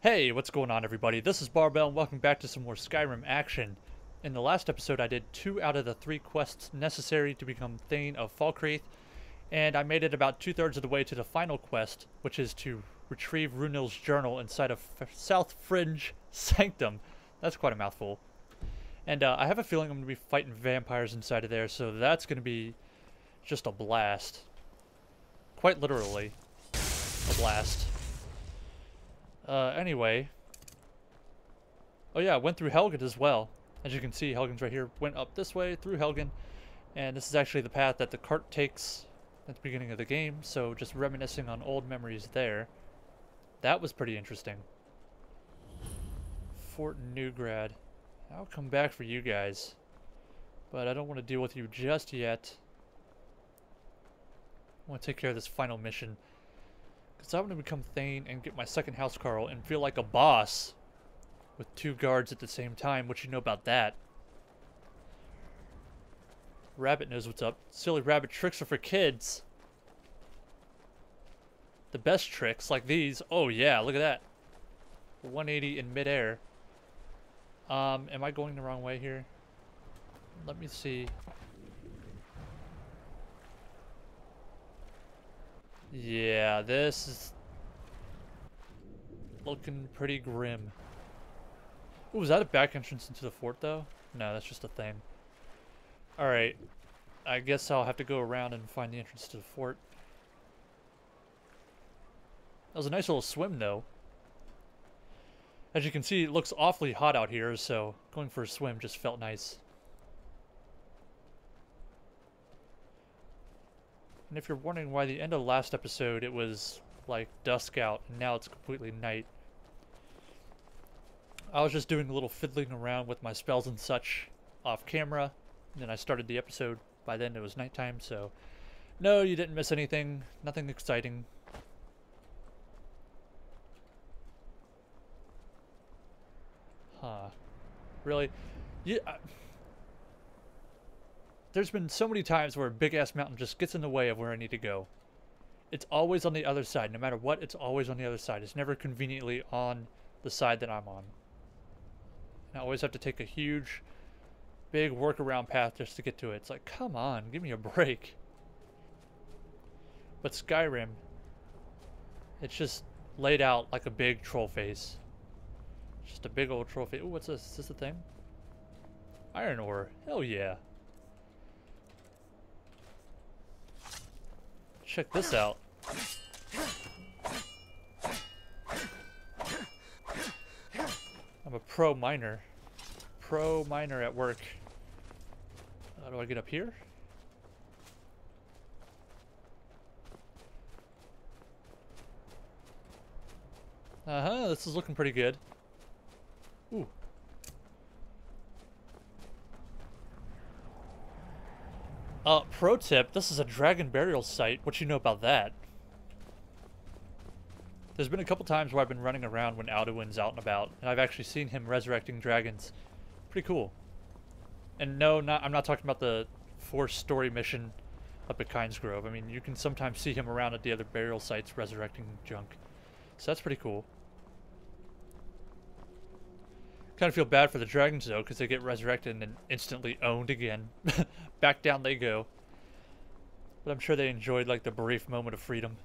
Hey, what's going on everybody? This is Barbell and welcome back to some more Skyrim action. In the last episode I did two out of the three quests necessary to become Thane of Falkreath, and I made it about two-thirds of the way to the final quest, which is to retrieve Runil's journal inside of F Southfringe Sanctum. That's quite a mouthful. And uh, I have a feeling I'm going to be fighting vampires inside of there, so that's going to be just a blast. Quite literally, a blast. Uh, anyway. Oh yeah, went through Helgen as well. As you can see, Helgen's right here. Went up this way through Helgen. And this is actually the path that the cart takes at the beginning of the game. So just reminiscing on old memories there. That was pretty interesting. Fort Neugrad. I'll come back for you guys. But I don't want to deal with you just yet. I want to take care of this final mission. Because I want to become Thane and get my second Housecarl and feel like a boss with two guards at the same time. What you know about that? Rabbit knows what's up. Silly rabbit tricks are for kids. The best tricks, like these. Oh yeah, look at that. 180 in midair. Um, am I going the wrong way here? Let me see. Yeah, this is looking pretty grim. Ooh, was that a back entrance into the fort, though? No, that's just a thing. Alright. I guess I'll have to go around and find the entrance to the fort. That was a nice little swim, though. As you can see, it looks awfully hot out here, so going for a swim just felt nice. And if you're wondering why the end of last episode it was like dusk out and now it's completely night. I was just doing a little fiddling around with my spells and such off camera. And then I started the episode. By then it was nighttime, so no, you didn't miss anything. Nothing exciting. Huh. Really? Yeah. I there's been so many times where a big ass mountain just gets in the way of where I need to go. It's always on the other side. No matter what, it's always on the other side. It's never conveniently on the side that I'm on. And I always have to take a huge, big workaround path just to get to it. It's like, come on, give me a break. But Skyrim, it's just laid out like a big troll face. Just a big old troll face. Ooh, what's this? Is this a thing? Iron ore. Hell yeah. Check this out. I'm a pro miner. Pro miner at work. How do I get up here? Uh-huh, this is looking pretty good. Ooh. Uh, pro tip, this is a dragon burial site. What you know about that? There's been a couple times where I've been running around when Alduin's out and about, and I've actually seen him resurrecting dragons. Pretty cool. And no, not I'm not talking about the four-story mission up at Kynesgrove. I mean, you can sometimes see him around at the other burial sites resurrecting junk. So that's pretty cool. Kind of feel bad for the dragons, though, because they get resurrected and instantly owned again. Back down they go. But I'm sure they enjoyed, like, the brief moment of freedom.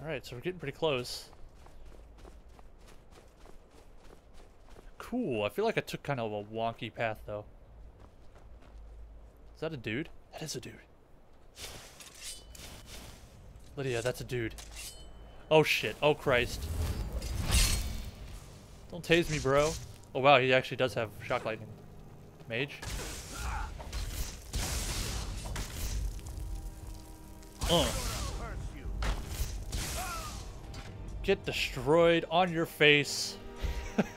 Alright, so we're getting pretty close. Cool. I feel like I took kind of a wonky path, though. Is that a dude? That is a dude. Lydia, that's a dude. Oh shit. Oh Christ. Don't tase me, bro. Oh wow, he actually does have shock lightning. Mage. Uh. Get destroyed on your face.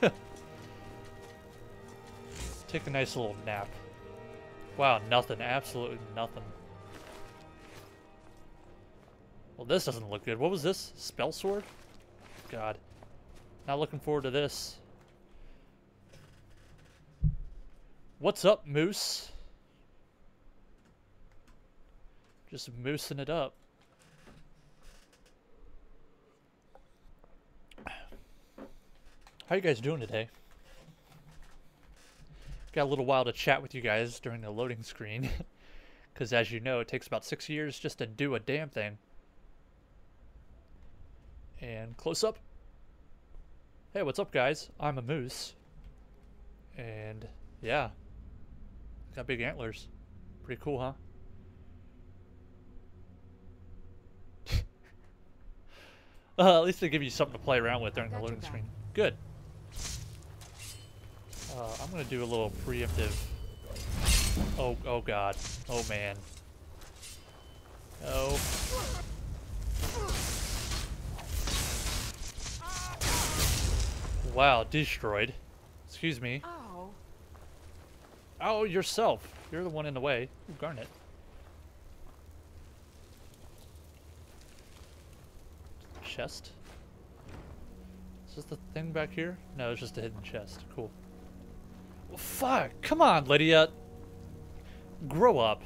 Take a nice little nap. Wow, nothing. Absolutely nothing. Well, this doesn't look good. What was this? Spell sword? God. Not looking forward to this. What's up, Moose? Just moosing it up. How you guys doing today? Got a little while to chat with you guys during the loading screen. Because as you know, it takes about six years just to do a damn thing. And close up. Hey, what's up, guys? I'm a moose. And yeah, got big antlers. Pretty cool, huh? uh, at least they give you something to play around with during the loading screen. Good. Uh, I'm gonna do a little preemptive. Oh, oh god. Oh man. Oh. Wow, destroyed. Excuse me. Oh, Oh, yourself. You're the one in the way. Ooh, Garnet. Chest? Is this the thing back here? No, it's just a hidden chest. Cool. Well, fuck! Come on, Lydia! Grow up.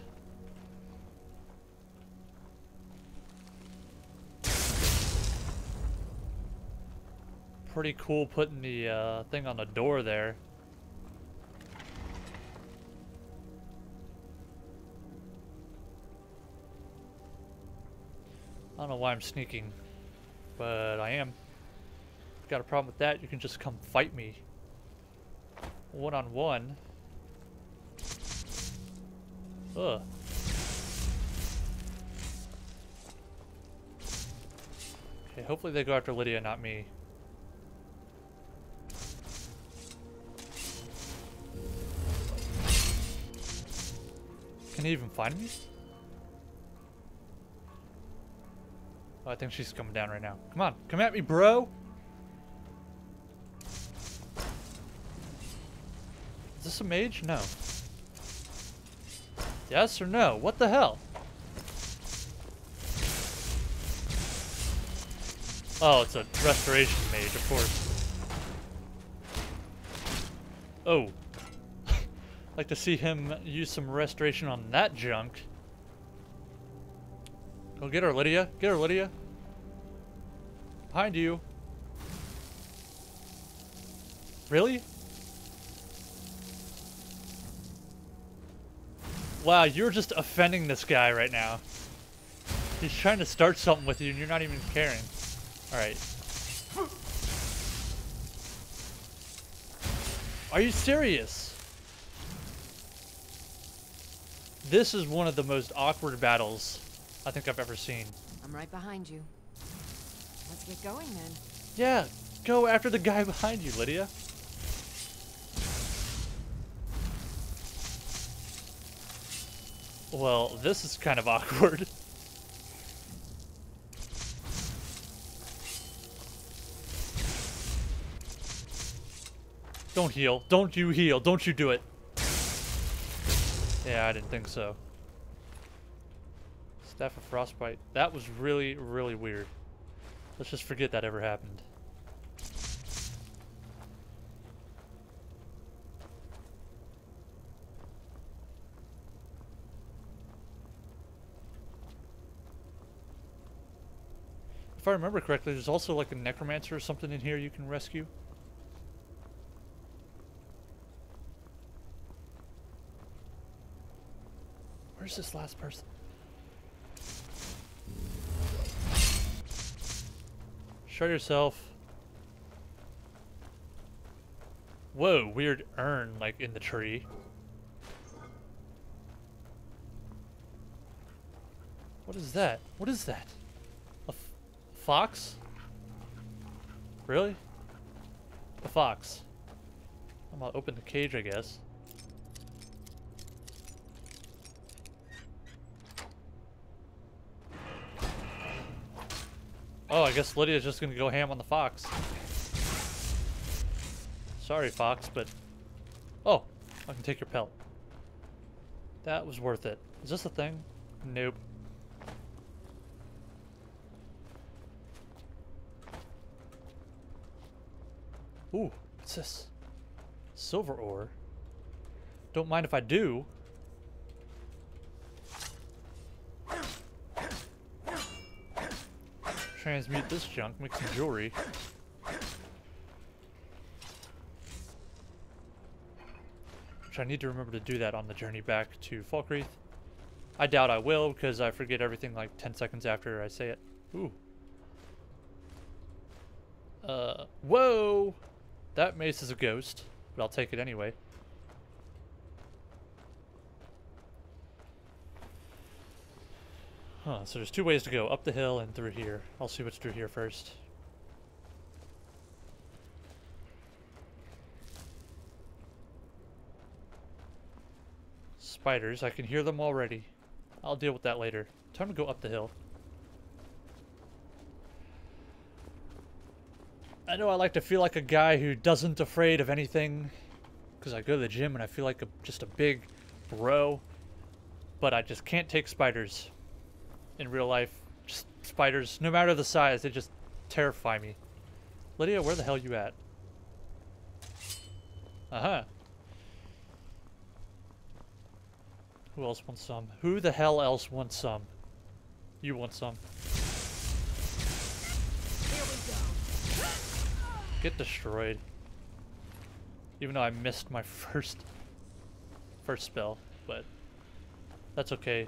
Pretty cool putting the uh, thing on the door there. I don't know why I'm sneaking, but I am. Got a problem with that, you can just come fight me. One on one. Ugh. Okay, hopefully they go after Lydia, not me. Can he even find me? Oh, I think she's coming down right now. Come on, come at me, bro. Is this a mage? No. Yes or no? What the hell? Oh, it's a restoration mage, of course. Oh. Like to see him use some restoration on that junk. Go get her, Lydia. Get her, Lydia. Behind you. Really? Wow, you're just offending this guy right now. He's trying to start something with you and you're not even caring. Alright. Are you serious? This is one of the most awkward battles I think I've ever seen. I'm right behind you. Let's get going then. Yeah, go after the guy behind you, Lydia. Well, this is kind of awkward. Don't heal. Don't you heal. Don't you do it. Yeah, I didn't think so. Staff of Frostbite. That was really, really weird. Let's just forget that ever happened. If I remember correctly, there's also like a necromancer or something in here you can rescue. Where's this last person? Show yourself. Whoa, weird urn like in the tree. What is that? What is that? A fox? Really? A fox. I'm gonna open the cage, I guess. Oh, I guess Lydia's just gonna go ham on the fox. Sorry, fox, but... Oh, I can take your pelt. That was worth it. Is this a thing? Nope. Ooh, what's this? Silver ore? Don't mind if I do. Transmute this junk, make some jewelry. Which I need to remember to do that on the journey back to Falkreath. I doubt I will, because I forget everything like 10 seconds after I say it. Ooh. Uh, whoa! That mace is a ghost, but I'll take it anyway. Huh, so there's two ways to go, up the hill and through here. I'll see what's through here first. Spiders, I can hear them already. I'll deal with that later. Time to go up the hill. I know I like to feel like a guy who doesn't afraid of anything because I go to the gym and I feel like a, just a big bro, but I just can't take spiders in real life. Just spiders, no matter the size, they just terrify me. Lydia, where the hell you at? Uh-huh. Who else wants some? Who the hell else wants some? You want some. Get destroyed. Even though I missed my first first spell, but that's okay.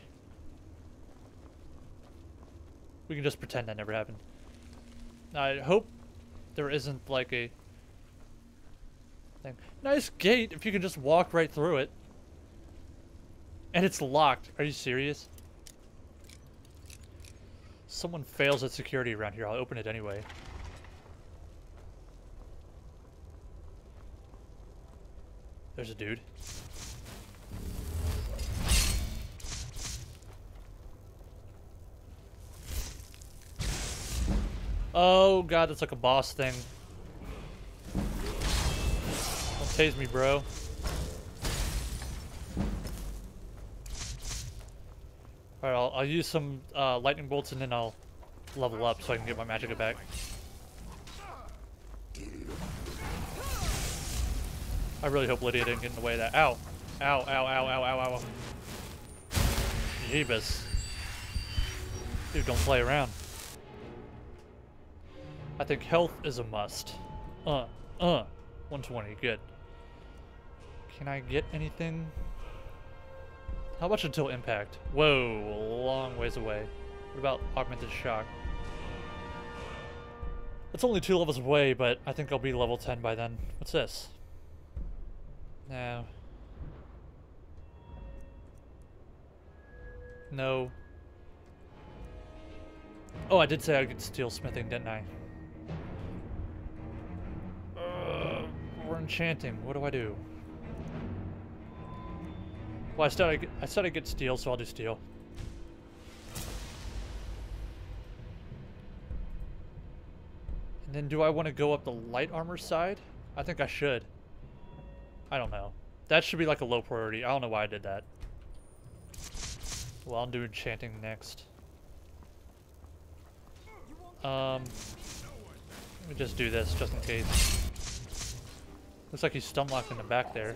We can just pretend that never happened. I hope there isn't like a thing. Nice gate if you can just walk right through it. And it's locked. Are you serious? Someone fails at security around here. I'll open it anyway. There's a dude. Oh god, that's like a boss thing. Don't tase me, bro. Alright, I'll, I'll use some uh, lightning bolts and then I'll level up so I can get my magic back. I really hope Lydia didn't get in the way of that. Ow. Ow, ow, ow, ow, ow, ow. Jeebus. Dude, don't play around. I think health is a must. Uh, uh. 120, good. Can I get anything? How much until impact? Whoa, long ways away. What about augmented shock? It's only two levels away, but I think I'll be level 10 by then. What's this? No. No. Oh, I did say I could steal smithing, didn't I? Enchanting. What do I do? Well, I said I, I said I get steel, so I'll do steel. And then do I want to go up the light armor side? I think I should. I don't know. That should be like a low priority. I don't know why I did that. Well, I'll do enchanting next. Um, let me just do this, just in case. Looks like he's stun locked in the back there.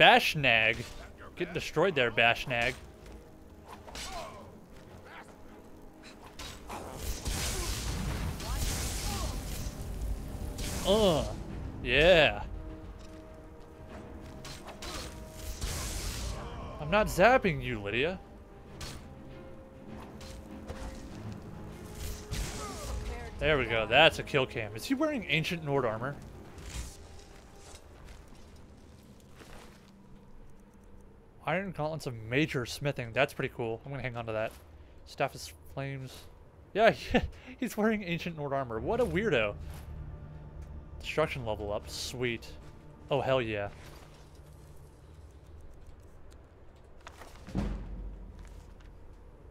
Bashnag. Getting destroyed there, Bashnag. Uh, yeah. I'm not zapping you, Lydia. There we go. That's a kill cam. Is he wearing ancient Nord armor? Iron Gauntlets of Major Smithing. That's pretty cool. I'm going to hang on to that. Staff is Flames. Yeah, he's wearing ancient Nord armor. What a weirdo. Destruction level up. Sweet. Oh, hell yeah.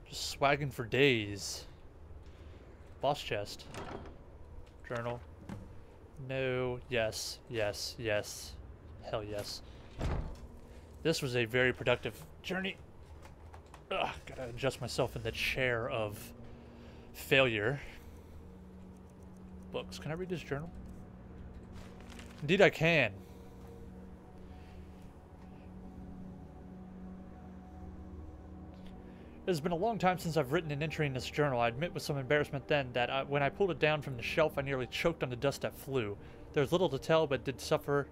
Just swagging for days. Boss chest. Journal. No. Yes. Yes. Yes. Hell yes. This was a very productive journey. Ugh, gotta adjust myself in the chair of failure. Books. Can I read this journal? Indeed I can. It has been a long time since I've written an entry in this journal. I admit with some embarrassment then that I, when I pulled it down from the shelf, I nearly choked on the dust that flew. There's little to tell, but did suffer,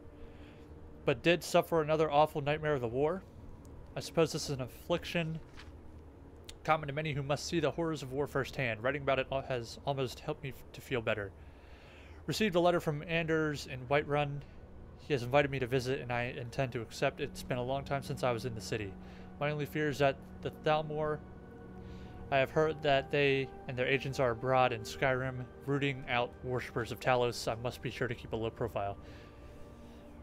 but did suffer another awful nightmare of the war. I suppose this is an affliction common to many who must see the horrors of war firsthand. Writing about it has almost helped me to feel better. Received a letter from Anders in Whiterun. He has invited me to visit, and I intend to accept. It's been a long time since I was in the city. My only fear is that the Thalmor. I have heard that they and their agents are abroad in Skyrim, rooting out worshippers of Talos. I must be sure to keep a low profile.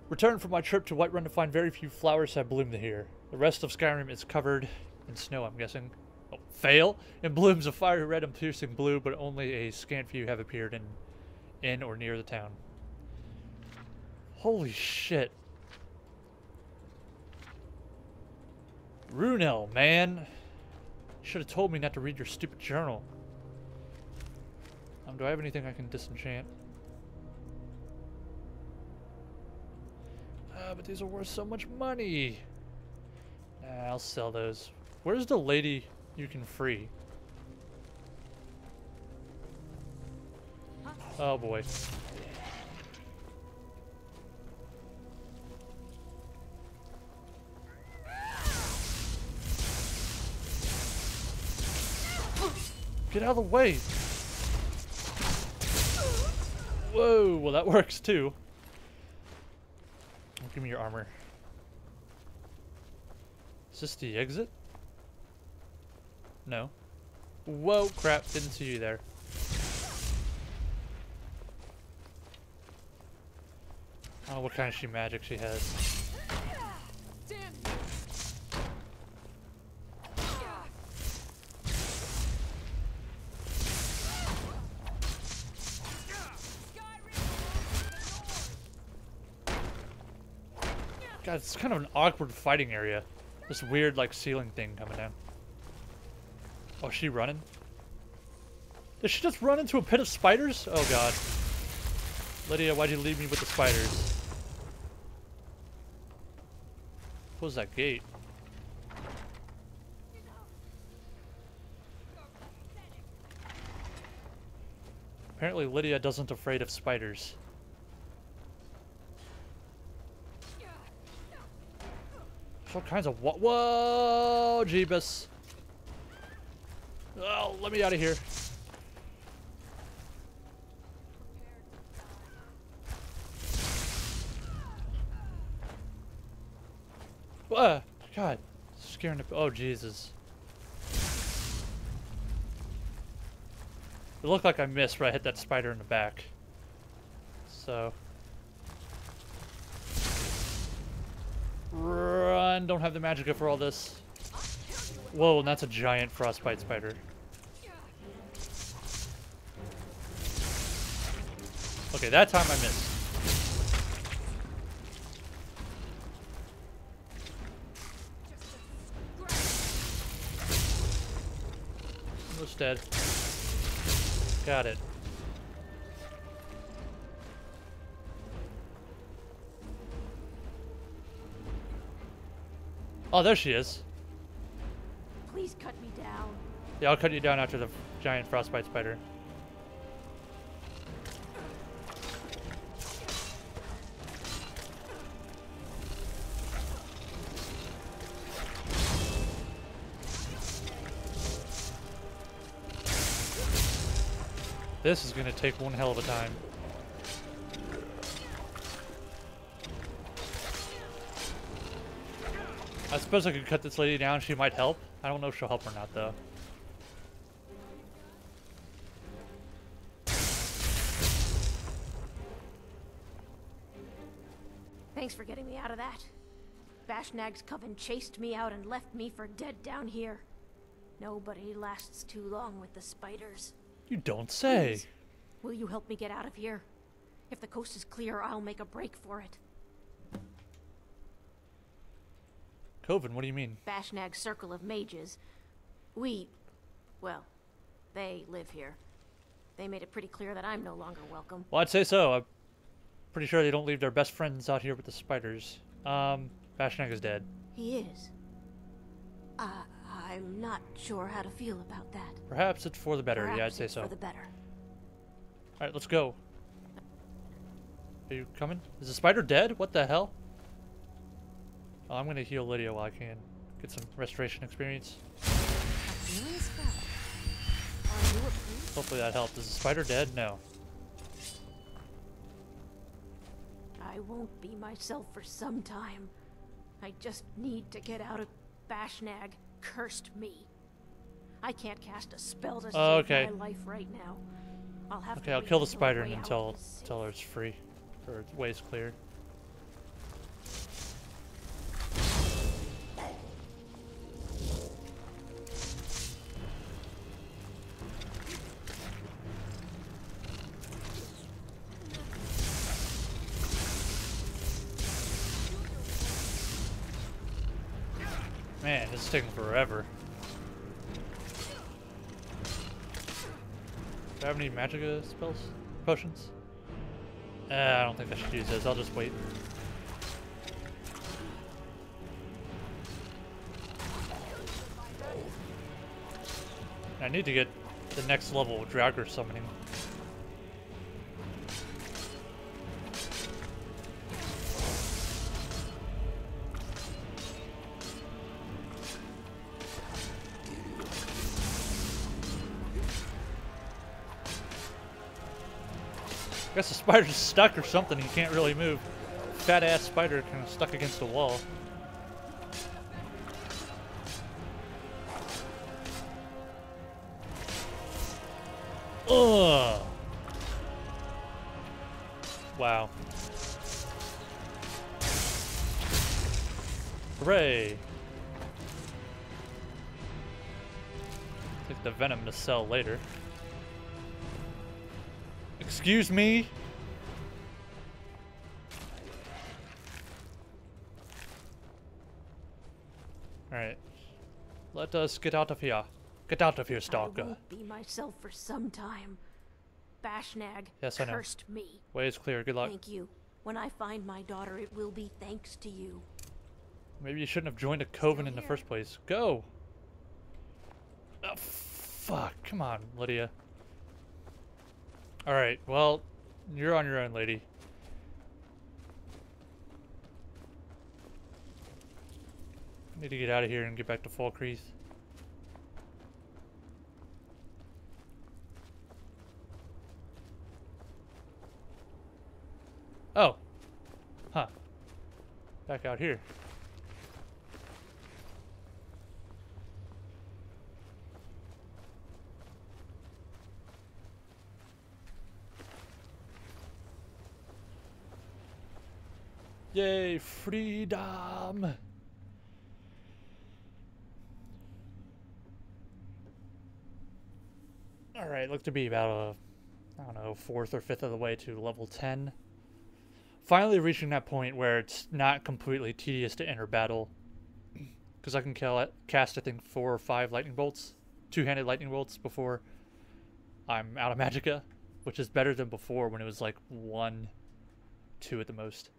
Returned from my trip to Whiterun to find very few flowers have bloomed here. The rest of Skyrim is covered in snow, I'm guessing. Oh, fail! In blooms of fiery red and piercing blue, but only a scant few have appeared in, in or near the town. Holy shit. Runil, man. Should have told me not to read your stupid journal. Um, do I have anything I can disenchant? But these are worth so much money. Nah, I'll sell those. Where's the lady you can free? Oh boy. Get out of the way! Whoa, well that works too. Give me your armor. Is this the exit? No. Whoa, crap, didn't see you there. Oh, what kind of she magic she has. God, it's kind of an awkward fighting area. This weird, like, ceiling thing coming down. Oh, she running? Did she just run into a pit of spiders? Oh, God. Lydia, why'd you leave me with the spiders? Close that gate. Apparently Lydia doesn't afraid of spiders. All kinds of what? Whoa, Jeebus. Oh, let me out of here. What? God, scaring the. Oh Jesus. It looked like I missed where I hit that spider in the back. So. Run! Don't have the magicka for all this. Whoa, and that's a giant frostbite spider. Okay, that time I missed. Almost dead. Got it. Oh, there she is. Please cut me down. Yeah, I'll cut you down after the giant frostbite spider. This is going to take one hell of a time. I suppose I could cut this lady down. She might help. I don't know if she'll help or not, though. Thanks for getting me out of that. Bashnag's coven chased me out and left me for dead down here. Nobody lasts too long with the spiders. You don't say. Please, will you help me get out of here? If the coast is clear, I'll make a break for it. Coven, what do you mean? Bashnag's circle of mages. We, well, they live here. They made it pretty clear that I'm no longer welcome. Well, I'd say so. I'm pretty sure they don't leave their best friends out here with the spiders. Um, Bashnag is dead. He is. Uh, I'm not sure how to feel about that. Perhaps it's for the better. Perhaps yeah, I'd say so. For the better. All right, let's go. Are you coming? Is the spider dead? What the hell? Oh, I'm gonna heal Lydia while I can. Get some restoration experience. A healing spell. Are you a priest? Hopefully that helped. Is the spider dead? No. I won't be myself for some time. I just need to get out of Bashnag cursed me. I can't cast a spell to Oh, save okay. my life right now. I'll have Okay, to I'll kill the spider until until it's free, or its way's clear. Man, this is taking forever. Do I have any magic spells? Potions? Uh, I don't think I should use those. I'll just wait. I need to get the next level Draugr summoning. Guess the spider's stuck or something. He can't really move. Fat ass spider kind of stuck against the wall. Ugh. Wow. Hooray. Take the venom to sell later. Excuse me? Alright. Let us get out of here. Get out of here, Stalker. I won't be myself for some time. Bashnag Yes, I know. cursed me. Way is clear. Good luck. Thank you. When I find my daughter, it will be thanks to you. Maybe you shouldn't have joined a coven in the first place. Go! Oh, fuck. Come on, Lydia. Alright, well, you're on your own, lady. Need to get out of here and get back to Falkreath. Oh. Huh. Back out here. Yay, freedom! Alright, look to be about a, I don't know, fourth or fifth of the way to level 10. Finally reaching that point where it's not completely tedious to enter battle. Because I can it, cast, I think, four or five lightning bolts, two-handed lightning bolts before I'm out of magicka, which is better than before when it was like one, two at the most.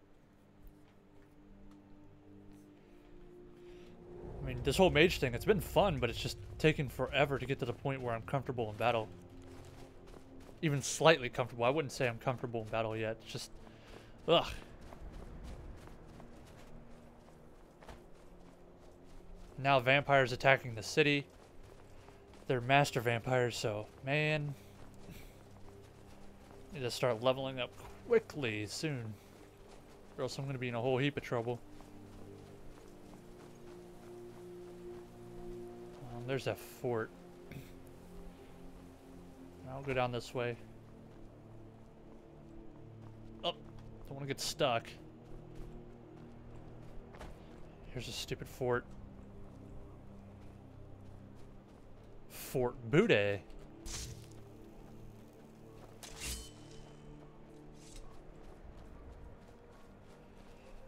I mean, this whole mage thing, it's been fun, but it's just taken forever to get to the point where I'm comfortable in battle. Even slightly comfortable. I wouldn't say I'm comfortable in battle yet. It's just, ugh. Now vampires attacking the city. They're master vampires, so, man. Need to start leveling up quickly soon. Or else I'm going to be in a whole heap of trouble. There's that fort. I'll go down this way. Oh, don't want to get stuck. Here's a stupid fort. Fort Bude.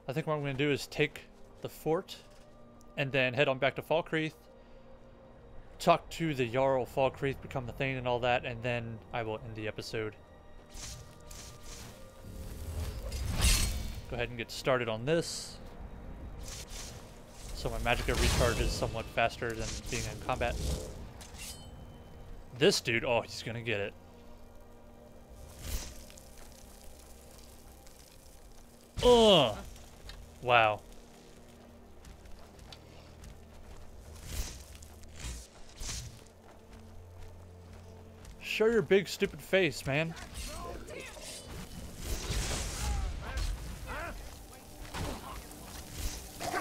I think what I'm going to do is take the fort and then head on back to Falkreath talk to the Jarl Falkreath, become the Thane and all that, and then I will end the episode. Go ahead and get started on this. so my magicka recharges somewhat faster than being in combat. This dude, oh, he's gonna get it. Ugh! Wow. Show your big stupid face, man.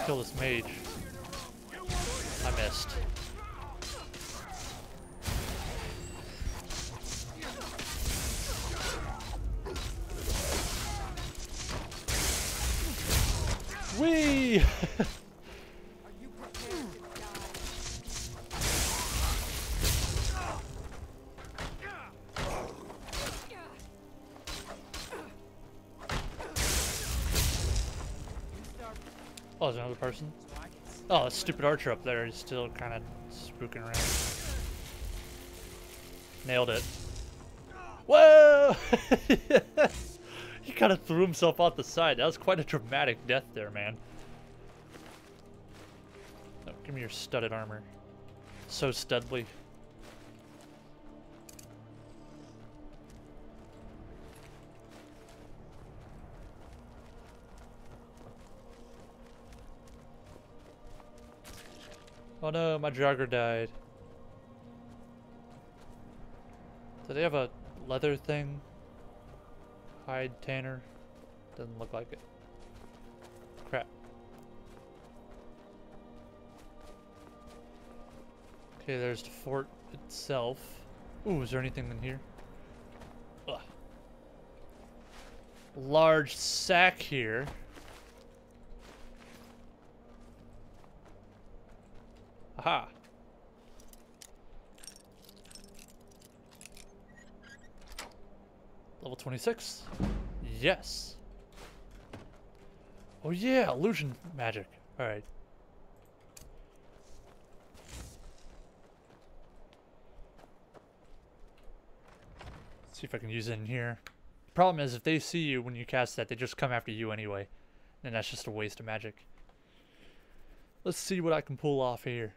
Kill this mage. I missed. Wee! Oh, there's another person? Oh, that stupid archer up there is still kind of spooking around. Nailed it. Whoa! he kind of threw himself off the side. That was quite a dramatic death there, man. Oh, give me your studded armor. So studly. Oh no, my jogger died. Do they have a leather thing? Hide tanner? Doesn't look like it. Crap. Okay, there's the fort itself. Ooh, is there anything in here? Ugh. Large sack here. Aha. Level 26. Yes. Oh yeah, illusion magic. Alright. See if I can use it in here. The Problem is, if they see you when you cast that, they just come after you anyway. And that's just a waste of magic. Let's see what I can pull off here.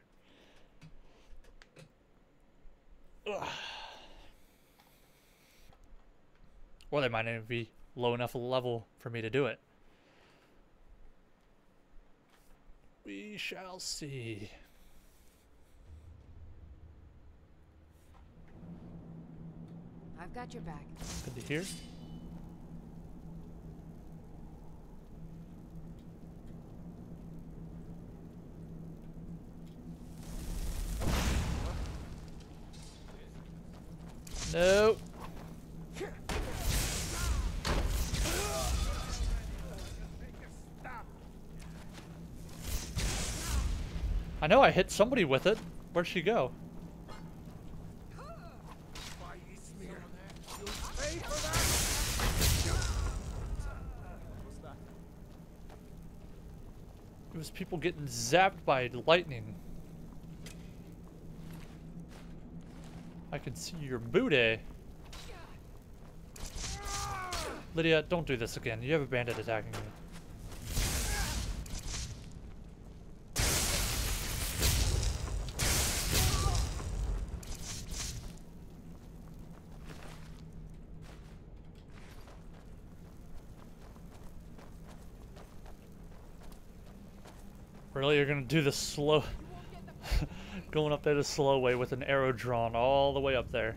Ugh. Or they might not even be low enough level for me to do it. We shall see. I've got your back. Good to hear. I know I hit somebody with it. Where'd she go? It was people getting zapped by lightning. I can see your booty. Lydia, don't do this again. You have a bandit attacking me. Really, you're gonna do the slow... going up there the slow way with an arrow drawn all the way up there.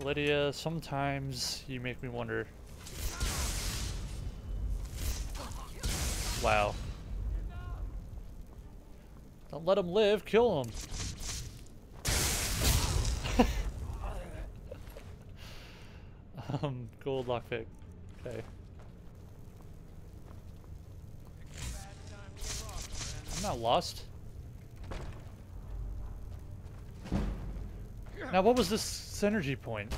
Lydia, sometimes you make me wonder. Wow. Don't let him live, kill him. um, gold lockpick. Okay. I'm not lost. Now, what was this synergy point?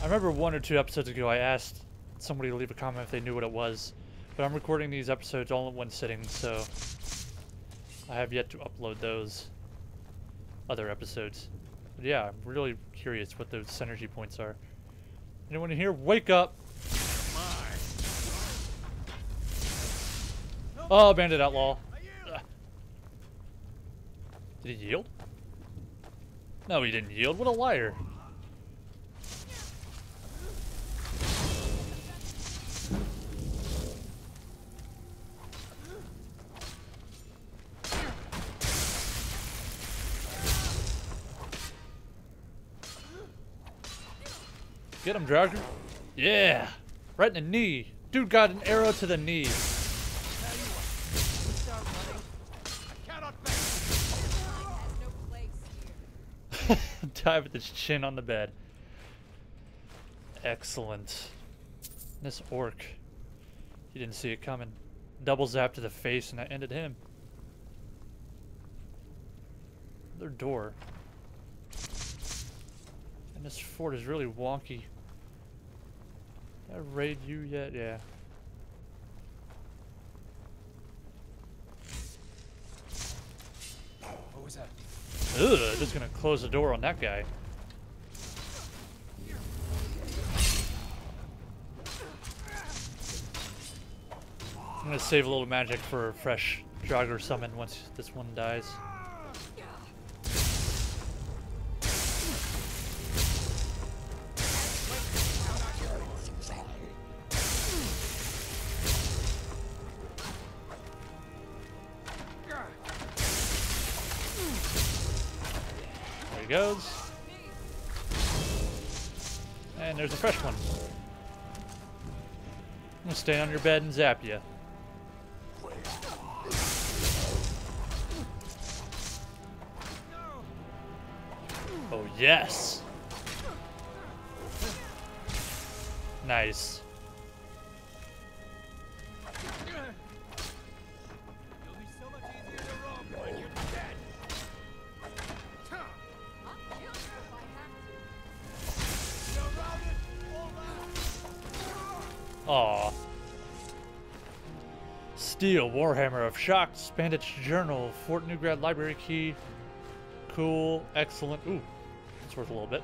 I remember one or two episodes ago I asked somebody to leave a comment if they knew what it was, but I'm recording these episodes all in one sitting, so I have yet to upload those other episodes. But yeah, I'm really curious what those synergy points are. Anyone in here? Wake up! Oh, Bandit Outlaw. Did he yield? No, he didn't yield. What a liar. Get him, Draugr. Yeah. Right in the knee. Dude got an arrow to the knee. Dive with his chin on the bed. Excellent. This orc. He didn't see it coming. Double zap to the face and that ended him. Their door. And this fort is really wonky. Did I raid you yet? Yeah. What was that? Ugh, just gonna close the door on that guy. I'm gonna save a little magic for a fresh Draugr summon once this one dies. Your bed and zap you. Oh, yes. Nice. Steel, Warhammer of Shocks, Bandit's Journal, Fort Neugrad Library Key. Cool, excellent. Ooh, that's worth a little bit.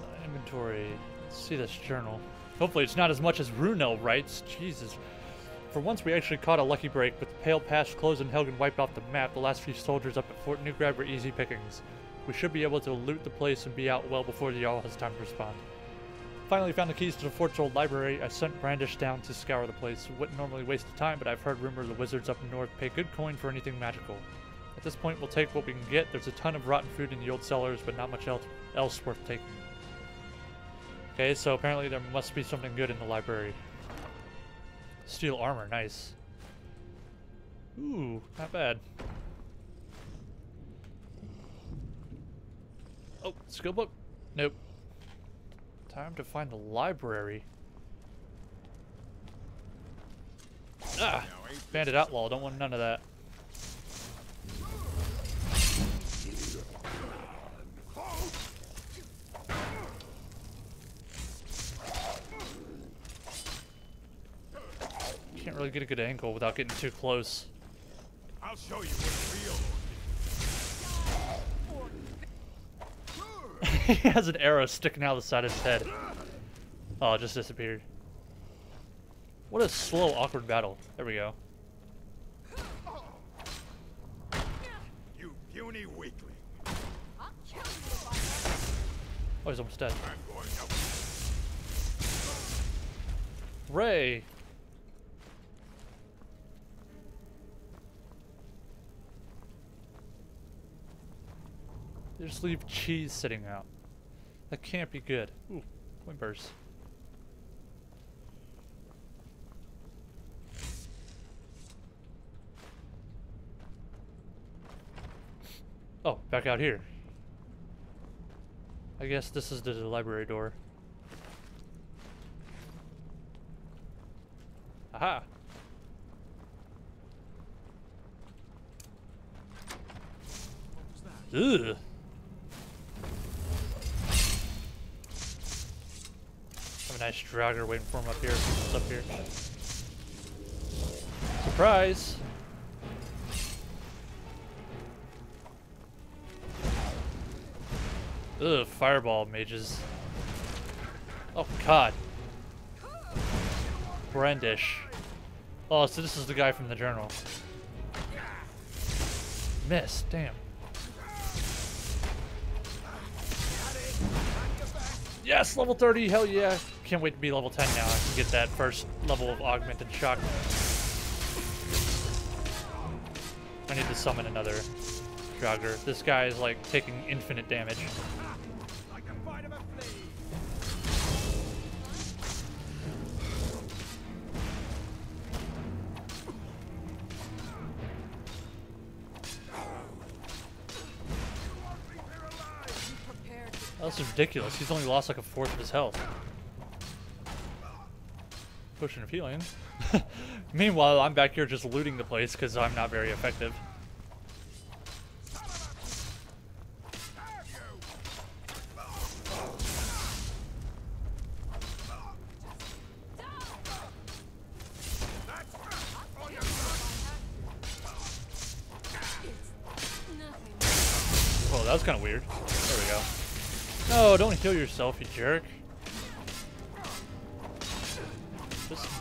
Uh, inventory. Let's see this journal. Hopefully it's not as much as Runil writes. Jesus. For once we actually caught a lucky break. With the Pale Pass closed and Helgen wiped off the map, the last few soldiers up at Fort Neugrad were easy pickings. We should be able to loot the place and be out well before the Jarl has time to respond. Finally found the keys to the fort's old library. I sent Brandish down to scour the place. Wouldn't normally waste the time, but I've heard rumor the wizards up north pay good coin for anything magical. At this point, we'll take what we can get. There's a ton of rotten food in the old cellars, but not much else, else worth taking. Okay, so apparently there must be something good in the library. Steel armor, nice. Ooh, not bad. Oh, skill book? Nope. Time to find the library. Ah! Bandit Outlaw, don't want none of that. Can't really get a good angle without getting too close. I'll show you what's real. he has an arrow sticking out the side of his head. Oh, it just disappeared. What a slow, awkward battle. There we go. You puny weakling. I'll kill you if I. Oh, he's almost dead. I'm going to. Ray! Just leave cheese sitting out. That can't be good. Ooh, whimpers. Oh, back out here. I guess this is the library door. Aha! Ugh. Nice Draugr waiting for him up here. What's up here? Surprise! Ugh, fireball mages. Oh god. Brandish. Oh, so this is the guy from the journal. Miss, damn. Yes, level 30, hell yeah. Can't wait to be level 10 now. I can get that first level of augmented shock. I need to summon another jogger. This guy is like taking infinite damage. That's ridiculous. He's only lost like a fourth of his health. Potion of healing. Meanwhile, I'm back here just looting the place because I'm not very effective. Oh, that was kind of weird. There we go. No, don't heal yourself, you jerk.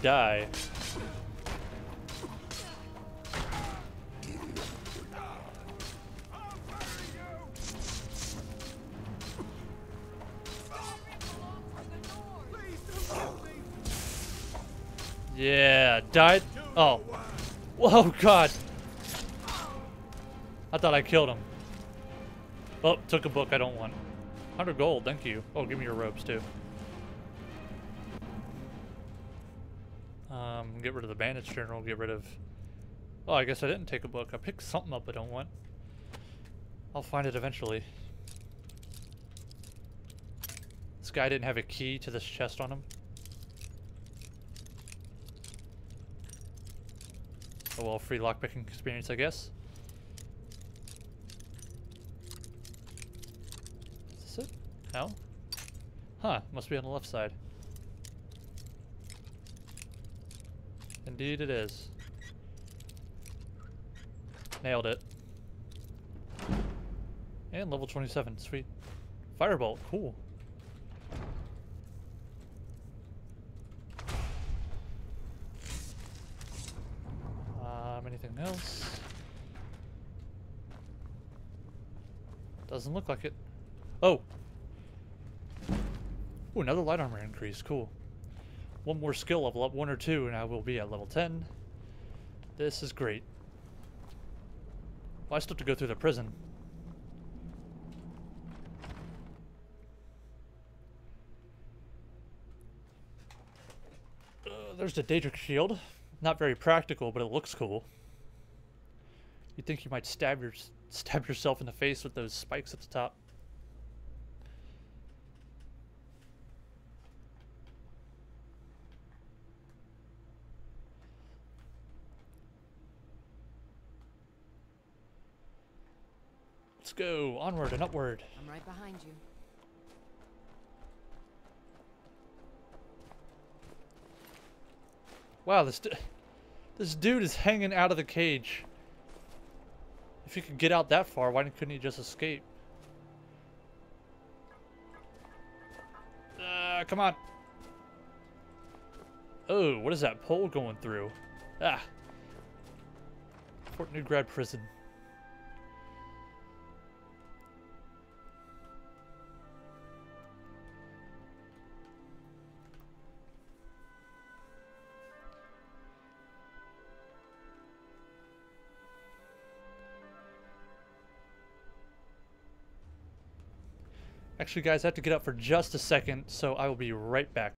Die. Yeah, died. Oh. Whoa, God. I thought I killed him. Oh, took a book I don't want. 100 gold, thank you. Oh, give me your ropes too. Get rid of the bandage general, get rid of... Oh, I guess I didn't take a book. I picked something up I don't want. I'll find it eventually. This guy didn't have a key to this chest on him. Oh well, free lockpicking experience, I guess. Is this it? No? Huh, must be on the left side. Indeed it is. Nailed it. And level 27, sweet. Firebolt, cool. Um, anything else? Doesn't look like it. Oh! Ooh, another light armor increase, cool. One more skill level up, one or two, and I will be at level 10. This is great. Well, I still have to go through the prison. Uh, there's the Daedric shield. Not very practical, but it looks cool. You'd think you might stab your stab yourself in the face with those spikes at the top. Go onward and upward. I'm right behind you. Wow, this d- this dude is hanging out of the cage. If he could get out that far, why couldn't he just escape? Uh, come on. Oh, what is that pole going through? Ah. Fort Neugrad Prison. Actually, guys, I have to get up for just a second, so I will be right back.